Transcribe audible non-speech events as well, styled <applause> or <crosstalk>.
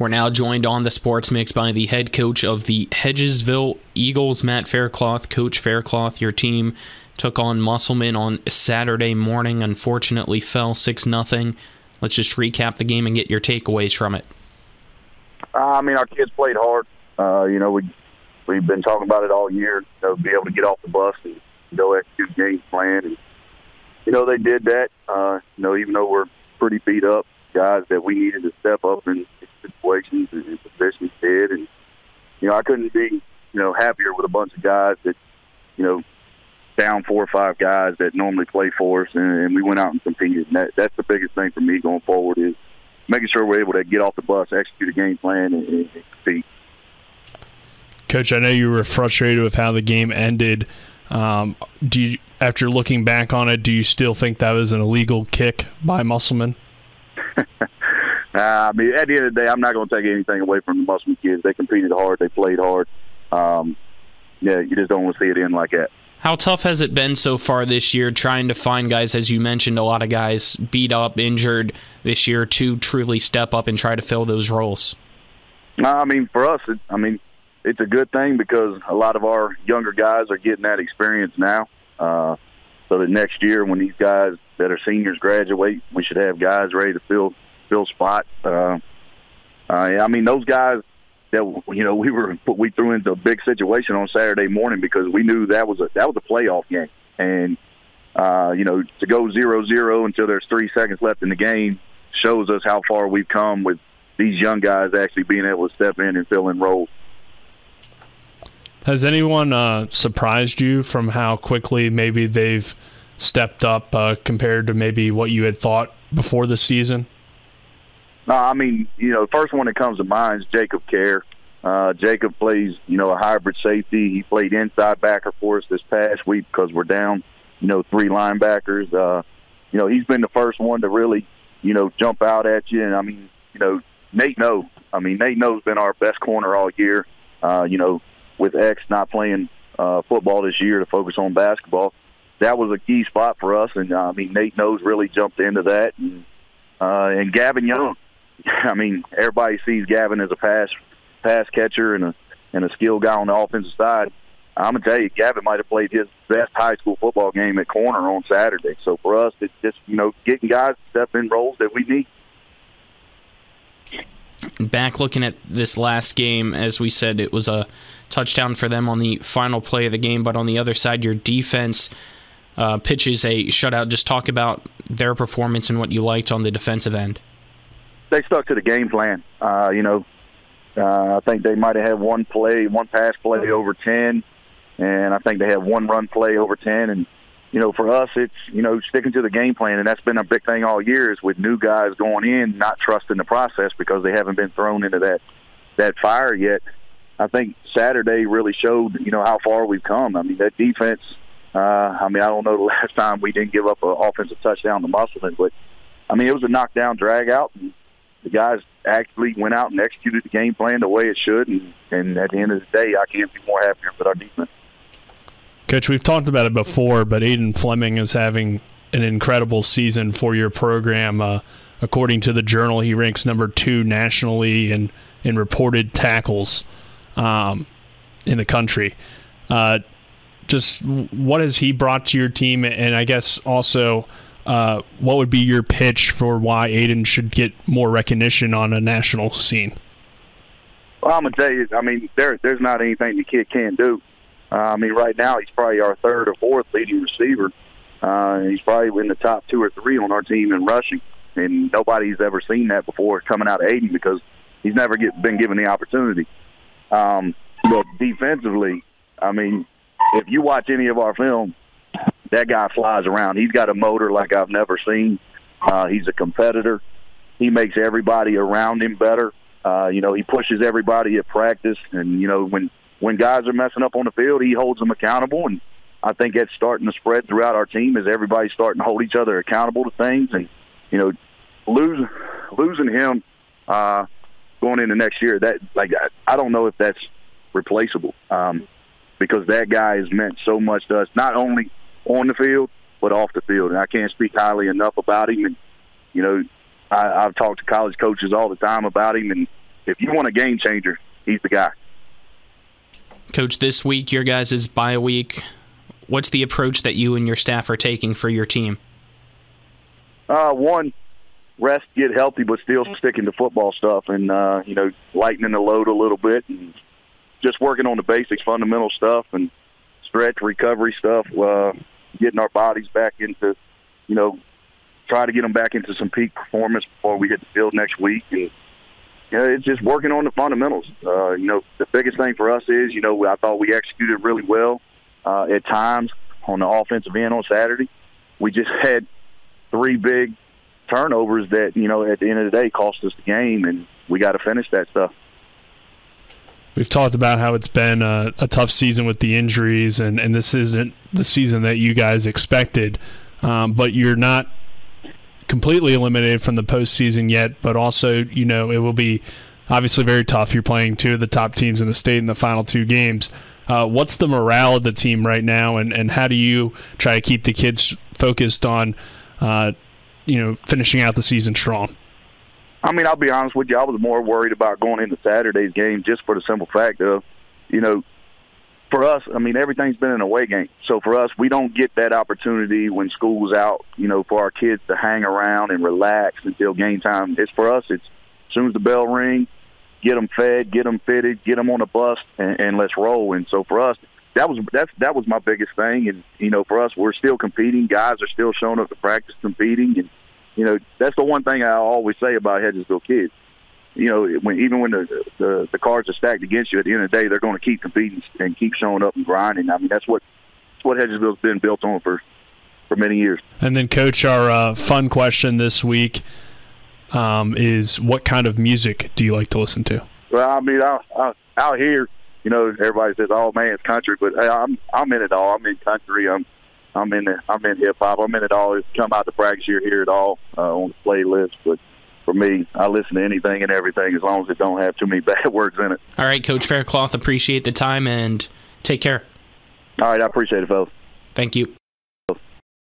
We're now joined on the Sports Mix by the head coach of the Hedgesville Eagles, Matt Faircloth. Coach Faircloth, your team took on Musselman on Saturday morning. Unfortunately, fell 6 0. Let's just recap the game and get your takeaways from it. Uh, I mean, our kids played hard. Uh, you know, we we've been talking about it all year. You know, be able to get off the bus and go execute game plan. And you know, they did that. Uh, you know, even though we're pretty beat up, guys that we needed to step up in situations and positions did. And you know, I couldn't be you know happier with a bunch of guys that you know down four or five guys that normally play for us, and, and we went out and competed. And that, that's the biggest thing for me going forward is making sure we're able to get off the bus, execute a game plan, and, and compete. Coach, I know you were frustrated with how the game ended. Um, do you, after looking back on it, do you still think that was an illegal kick by Musselman? Uh, I mean, at the end of the day, I'm not going to take anything away from the Musselman kids. They competed hard. They played hard. Um, yeah, you just don't want to see it end like that. How tough has it been so far this year trying to find guys, as you mentioned, a lot of guys beat up, injured this year to truly step up and try to fill those roles? I mean, for us, it, I mean, it's a good thing because a lot of our younger guys are getting that experience now. Uh, so that next year, when these guys that are seniors graduate, we should have guys ready to fill fill spots. Uh, uh, I mean, those guys that you know we were we threw into a big situation on Saturday morning because we knew that was a that was a playoff game, and uh, you know to go zero zero until there's three seconds left in the game shows us how far we've come with these young guys actually being able to step in and fill in roles. Has anyone uh, surprised you from how quickly maybe they've stepped up uh, compared to maybe what you had thought before the season? No, I mean, you know, the first one that comes to mind is Jacob Kerr. Uh, Jacob plays, you know, a hybrid safety. He played inside backer for us this past week because we're down, you know, three linebackers. Uh, you know, he's been the first one to really, you know, jump out at you. And I mean, you know, Nate No. I mean, Nate No's been our best corner all year. Uh, you know, with X not playing uh, football this year to focus on basketball, that was a key spot for us. And uh, I mean, Nate No's really jumped into that. And, uh, and Gavin Young, <laughs> I mean, everybody sees Gavin as a pass pass catcher and a and a skilled guy on the offensive side. I'm gonna tell you, Gavin might have played his best high school football game at corner on Saturday. So for us, it's just you know getting guys to step in roles that we need. Back looking at this last game, as we said, it was a touchdown for them on the final play of the game. But on the other side, your defense uh, pitches a shutout. Just talk about their performance and what you liked on the defensive end they stuck to the game plan. Uh, you know, uh, I think they might have had one play, one pass play over ten, and I think they had one run play over ten. And you know, for us, it's you know sticking to the game plan, and that's been a big thing all year. Is with new guys going in, not trusting the process because they haven't been thrown into that that fire yet. I think Saturday really showed you know how far we've come. I mean, that defense. Uh, I mean, I don't know the <laughs> last time we didn't give up an offensive touchdown to Musselman, but I mean, it was a knockdown drag out. And, the guys actually went out and executed the game plan the way it should, and, and at the end of the day, I can't be more happier with our defense. Coach, we've talked about it before, but Aiden Fleming is having an incredible season for your program. Uh, according to the Journal, he ranks number two nationally in in reported tackles um, in the country. Uh, just what has he brought to your team, and I guess also uh, what would be your pitch for why Aiden should get more recognition on a national scene? Well, I'm gonna tell you. I mean, there there's not anything the kid can't do. Uh, I mean, right now he's probably our third or fourth leading receiver. Uh, he's probably in the top two or three on our team in rushing, and nobody's ever seen that before coming out of Aiden because he's never get, been given the opportunity. Um, but defensively, I mean, if you watch any of our film, that guy flies around. He's got a motor like I've never seen. Uh, he's a competitor. He makes everybody around him better. Uh, you know, he pushes everybody at practice, and you know when when guys are messing up on the field, he holds them accountable. And I think that's starting to spread throughout our team as everybody's starting to hold each other accountable to things. And you know, losing losing him uh, going into next year, that like I don't know if that's replaceable um, because that guy has meant so much to us. Not only on the field, but off the field. And I can't speak highly enough about him. And you know, I, I've talked to college coaches all the time about him, and if you want a game changer, he's the guy. Coach, this week your guys' is bye week. What's the approach that you and your staff are taking for your team? Uh, one, rest, get healthy, but still sticking to football stuff, and uh, you know, lightening the load a little bit, and just working on the basics, fundamental stuff, and stretch recovery stuff. Uh, getting our bodies back into, you know, try to get them back into some peak performance before we hit the field next week, and you know, it's just working on the fundamentals. Uh, you know, the biggest thing for us is, you know, I thought we executed really well uh, at times on the offensive end on Saturday. We just <laughs> had three big turnovers that, you know, at the end of the day cost us the game, and we got to finish that stuff. We've talked about how it's been a, a, tough season with the injuries, and, and this isn't the season that you guys expected. Um, but you're not completely eliminated from the postseason yet, but also, you know, it will be obviously very tough. You're playing two of the top teams in the state in the final two games. Uh, what's the morale of the team right now, and, and how do you try to keep the kids focused on, uh, you know, finishing out the season strong? I mean, I'll be honest with you. I was more worried about going into Saturday's game just for the simple fact of, you know, for us, I mean, everything's been an away game. So for us, we don't get that opportunity when school's out, you know, for our kids to hang around and relax until game time. It's for us, it's as soon as the bell rings, get them fed, get them fitted, get them on a bus, and, and let's roll. And so for us, that was that's that was my biggest thing. And you know, for us, we're still competing. Guys are still showing up to practice competing, and you know, that's the one thing I always say about Hedgesville kids you know, when even when the, the the cards are stacked against you, at the end of the day, they're going to keep competing and keep showing up and grinding. I mean, that's what that's what Hedgesville's been built on for for many years. And then, coach, our uh, fun question this week um, is: What kind of music do you like to listen to? Well, I mean, out, out, out here, you know, everybody says, "Oh man, it's country," but hey, I'm I'm in it all. I'm in country. I'm I'm in the, I'm in hip hop. I'm in it all. It's come out to practice, you hear it all uh, on the playlist, but for me, I listen to anything and everything as long as it don't have too many <laughs> bad words in it. All right, Coach Faircloth, appreciate the time and take care. All right, I appreciate it, fellas. Thank you.